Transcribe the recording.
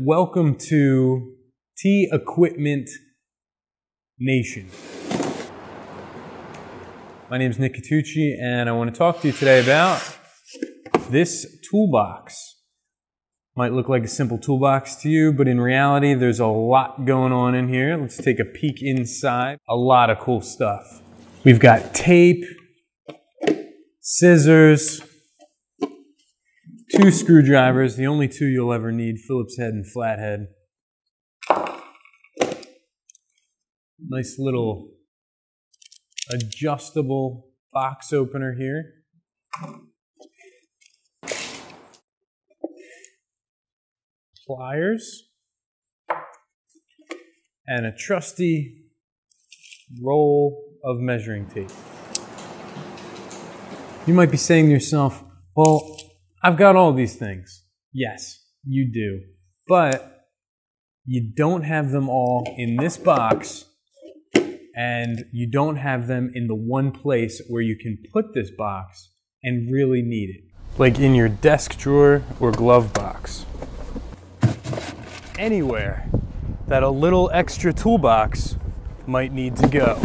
Welcome to T Equipment Nation. My name is Nick Catucci, and I want to talk to you today about this toolbox. Might look like a simple toolbox to you, but in reality, there's a lot going on in here. Let's take a peek inside. A lot of cool stuff. We've got tape, scissors, two screwdrivers, the only two you'll ever need, Phillips head and flathead. Nice little adjustable box opener here. Pliers. And a trusty roll of measuring tape. You might be saying to yourself, well, I've got all these things. Yes, you do. But you don't have them all in this box and you don't have them in the one place where you can put this box and really need it. Like in your desk drawer or glove box. Anywhere that a little extra toolbox might need to go.